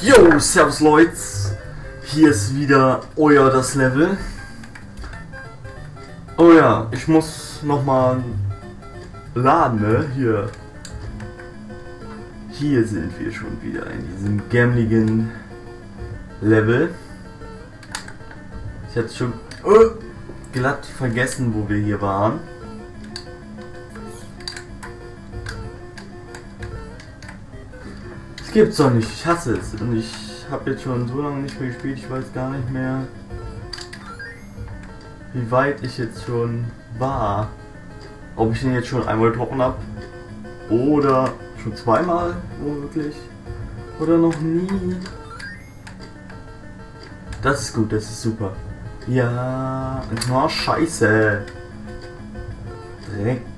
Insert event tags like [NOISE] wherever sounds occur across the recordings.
Yo, servus Leute, hier ist wieder euer das Level. Oh ja, ich muss nochmal laden, ne? Hier. Hier sind wir schon wieder in diesem gammeligen Level. Ich hatte schon oh, glatt vergessen, wo wir hier waren. Das gibt's doch nicht, ich hasse es. Und ich habe jetzt schon so lange nicht mehr gespielt, ich weiß gar nicht mehr, wie weit ich jetzt schon war. Ob ich den jetzt schon einmal getroffen habe oder schon zweimal, womöglich. Oder noch nie. Das ist gut, das ist super. Ja, oh, scheiße. Dreck.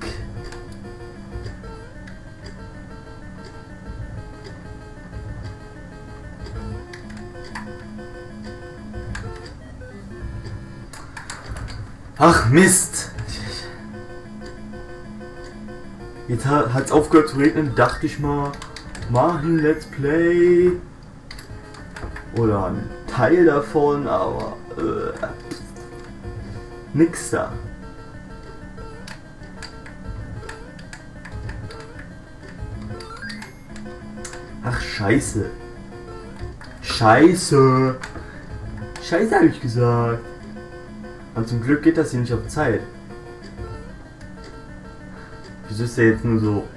Ach Mist! Jetzt hat es aufgehört zu regnen, dachte ich mal, machen Let's Play. Oder ein Teil davon, aber äh, nix da. Ach scheiße. Scheiße. Scheiße habe ich gesagt. Und zum Glück geht das hier nicht auf Zeit. Wieso ist der jetzt nur so...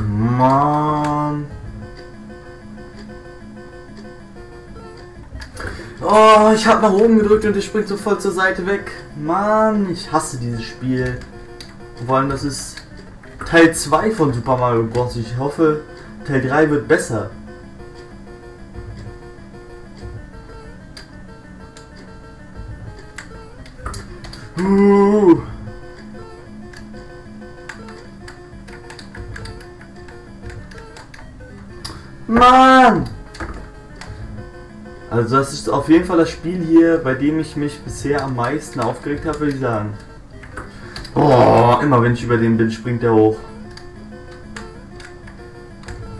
Mann. Oh, ich habe nach oben gedrückt und ich springt so voll zur Seite weg. Mann, ich hasse dieses Spiel. Vor allem, das ist Teil 2 von Super Mario Bros. Ich hoffe, Teil 3 wird besser. Mann! Also das ist auf jeden Fall das Spiel hier, bei dem ich mich bisher am meisten aufgeregt habe, würde ich sagen. Oh, immer wenn ich über den bin, springt der hoch.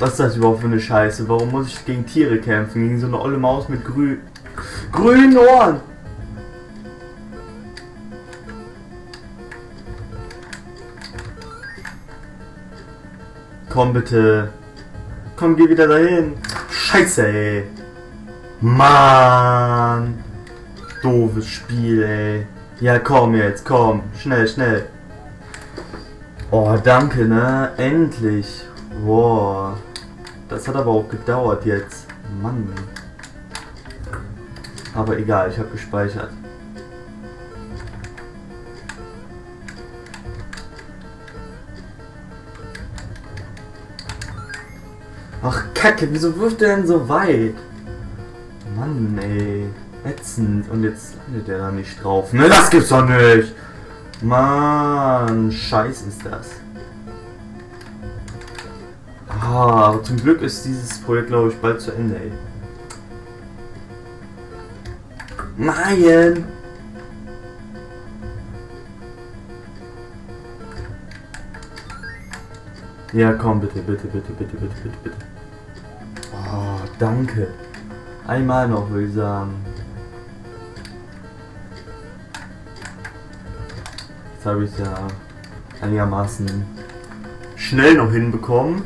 Was ist das überhaupt für eine Scheiße? Warum muss ich gegen Tiere kämpfen? Gegen so eine olle Maus mit grü grünen Ohren? Komm bitte. Komm, geh wieder dahin. Scheiße, ey. Mann. Doofes Spiel, ey. Ja, komm jetzt, komm. Schnell, schnell. Oh, danke, ne? Endlich. Boah. Das hat aber auch gedauert jetzt. Mann. Aber egal, ich habe gespeichert. Kacke, wieso wirft der denn so weit? Mann, ey. Ätzend. Und jetzt landet der da nicht drauf. Ne, das gibt's doch nicht. Mann, scheiß ist das. Ah, zum Glück ist dieses Projekt, glaube ich, bald zu Ende, ey. Nein! Ja, komm, bitte, bitte, bitte, bitte, bitte, bitte, bitte. Danke. Einmal noch, würde ich sagen. Jetzt habe ich es ja einigermaßen schnell noch hinbekommen.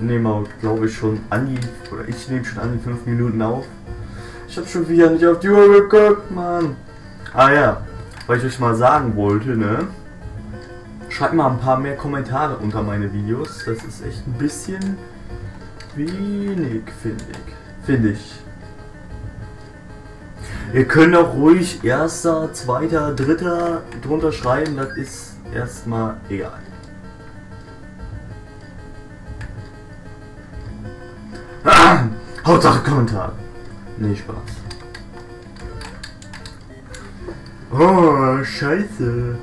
Nehme glaube ich, schon an die, oder ich nehme schon an die 5 Minuten auf. Ich habe schon wieder nicht auf die Uhr geguckt, Mann. Ah ja, weil ich euch mal sagen wollte, ne? Schreibt mal ein paar mehr Kommentare unter meine Videos. Das ist echt ein bisschen wenig, finde ich. Finde ich. Ihr könnt auch ruhig erster, zweiter, dritter drunter schreiben. Das ist erstmal egal. Ah, Hauptsache Kommentar. Nee, Spaß. Oh, scheiße.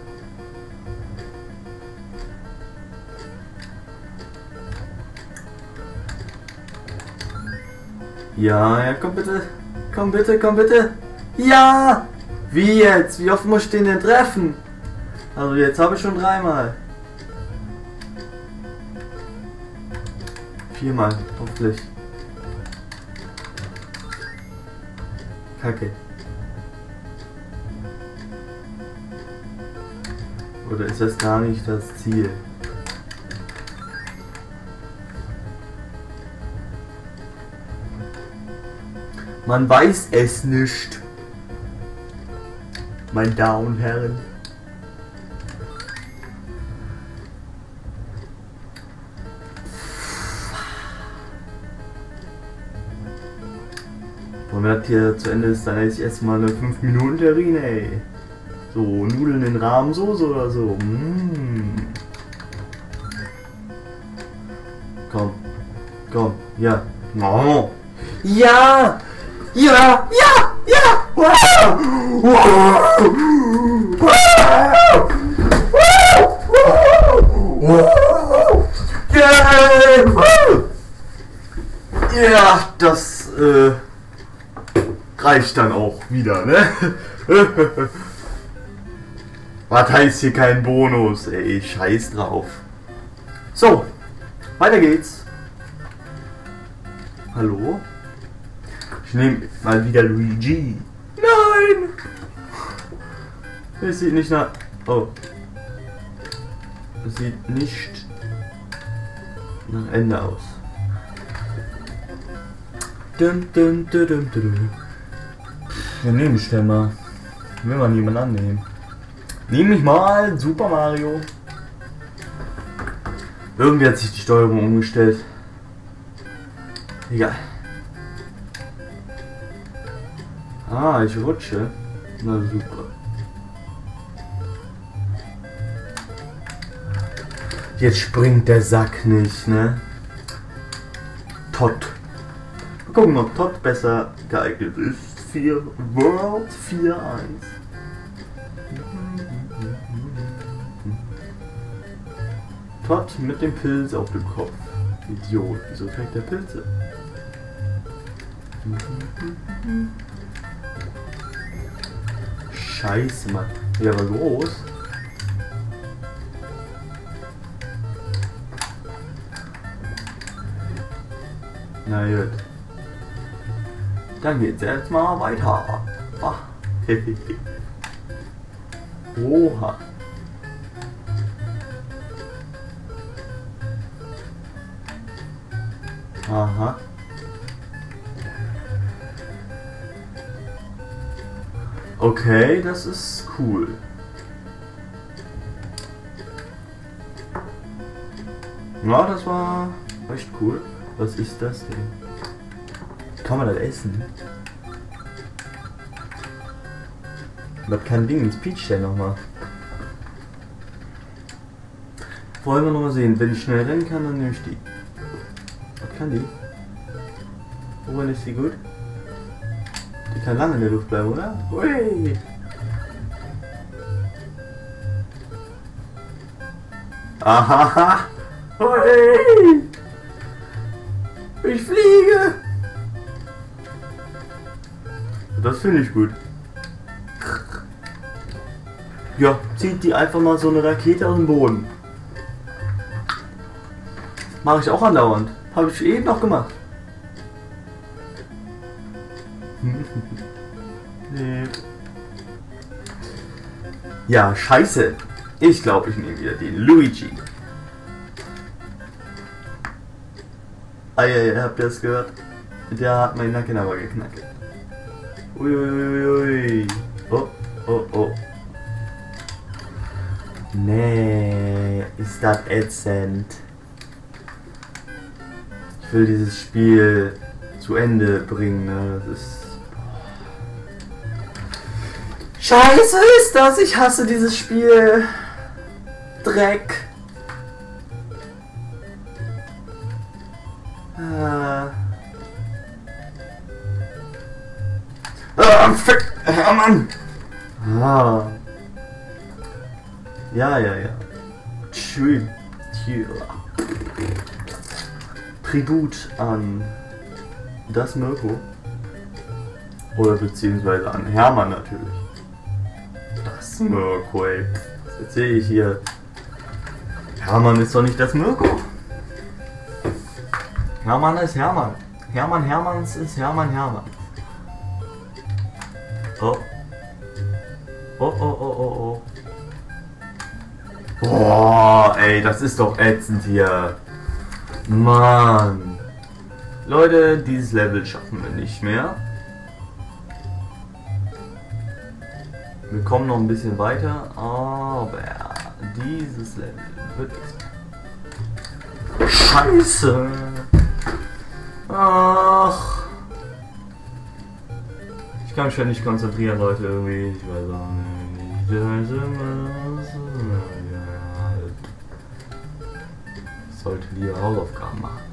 Ja, ja, komm bitte. Komm bitte, komm bitte. Ja! Wie jetzt? Wie oft muss ich den denn treffen? Also jetzt habe ich schon dreimal. Viermal, hoffentlich. Kacke. Oder ist das gar nicht das Ziel? Man weiß es nicht. Mein Damen und Herren. Wenn das hier zu Ende ist, dann esse ich erstmal eine 5 Minuten Terrine, ey. So, Nudeln in Rahmensoße oder so. Mm. Komm. Komm. Ja. Oh. Ja! Ja! Ja! Ja! Ja, das äh, reicht dann auch wieder, ne? [LAUGHS] Was heißt hier kein Bonus? Ey, scheiß drauf. So, weiter geht's. Hallo? Ich nehme mal wieder Luigi. Nein! Es sieht nicht nach. Oh. Es sieht nicht nach Ende aus. Dum, dum, dum, dum, dum. Ja, nehme ich denn mal. Will man niemand annehmen. Nehme ich mal Super Mario. Irgendwie hat sich die Steuerung umgestellt. Egal. Ah, ich rutsche. Na super. Jetzt springt der Sack nicht, ne? Todd. Mal gucken, ob Todd besser geeignet ist. 4 World 4-1. Todd mit dem Pilz auf dem Kopf. Idiot, wieso trägt der Pilze? Scheiße, Mann. Der war groß. Na gut. Dann geht's jetzt mal weiter. Ah. Oha. Okay, das ist cool. Ja, das war echt cool. Was ist das denn? Kann man das essen? Was kann Ding ins Peach denn nochmal? Wollen wir nochmal sehen. Wenn ich schnell rennen kann, dann nehme ich die. Was kann die? Worin ist die gut? Die kann lange in der Luft bleiben, oder? Ui. Aha! Ui. Ich fliege! Das finde ich gut. Ja, zieht die einfach mal so eine Rakete aus dem Boden. Mache ich auch andauernd. Habe ich eben noch gemacht. Nee. Ja, scheiße. Ich glaube, ich nehme wieder den Luigi. Ah ja, ja, habt ihr das gehört? Der hat meinen Nacken aber geknackt. Uiuiui. Oh, oh, oh. Nee, ist das ätzend. Ich will dieses Spiel zu Ende bringen, ne? Das ist. Scheiße ist das! Ich hasse dieses Spiel! Dreck! Ah. Ah, fick! Ah, Mann! Ah. Ja, ja, ja. Schön. Tribut an das Mirko. Oder beziehungsweise an Hermann natürlich. Das Mirko, ey. Was erzähle ich hier? Hermann ist doch nicht das Mirko. Hermann ist Hermann. Hermann Hermanns ist Hermann Hermann. Oh. Oh, oh, oh, oh, oh. Boah, ey, das ist doch ätzend hier. Mann. Leute, dieses Level schaffen wir nicht mehr. Wir kommen noch ein bisschen weiter, aber dieses Level wird Scheiße. Ach. Ich kann mich ja nicht konzentrieren, Leute, irgendwie. Ich weiß auch nicht. Ich sollte lieber Hausaufgaben machen.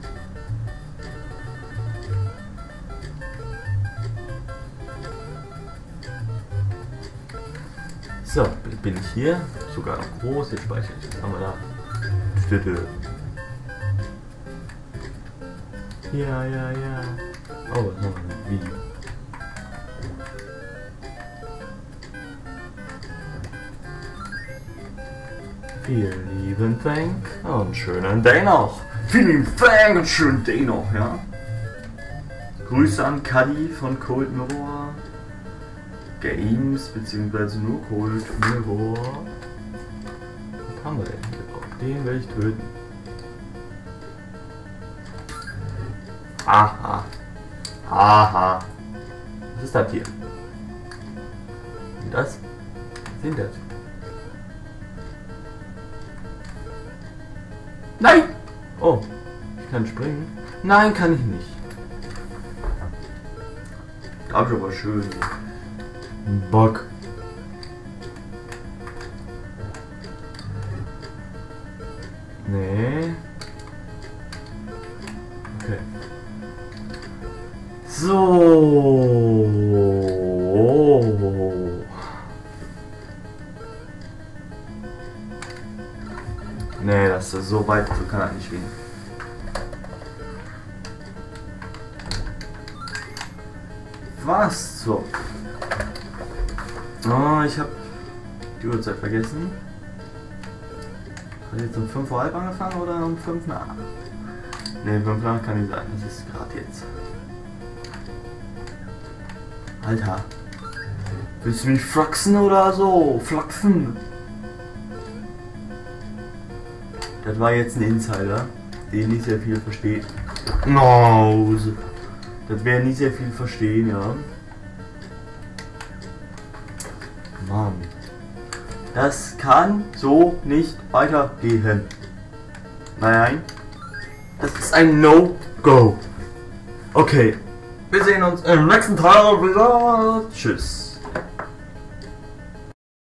So, bin ich hier. Sogar noch groß. Jetzt speichere ich. Was haben wir da? Städte. Ja, ja, ja. Oh, was haben wir? Video. Vielen lieben Dank und schönen Day noch. Vielen Dank und schönen Day noch, ja. Grüße an Cuddy von Cold Mirror Games, beziehungsweise nur Cold Mirror. Was haben wir denn hier? Oh, den werde ich töten. Aha. Aha. Was ist das hier? Und das? Was sind das? Nein! Oh, ich kann springen. Nein, kann ich nicht. Das ist aber schön. Bock. Nee. Okay. So. Nee, das ist so weit, so kann er nicht gehen. Was so? Oh, ich habe die Uhrzeit vergessen. Hat jetzt um 5 Uhr halb angefangen oder um 5 nach? Ne, 5 nach kann nicht sein. Das ist gerade jetzt. Alter. Willst du mich flachsen oder so? Flachsen. Das war jetzt ein Insider, den nicht sehr viel versteht. No. Das wäre nicht sehr viel verstehen, ja. Mann. Das kann so nicht weitergehen. Nein. Das ist ein No-Go. Okay. Wir sehen uns im nächsten Teil wieder. Tschüss.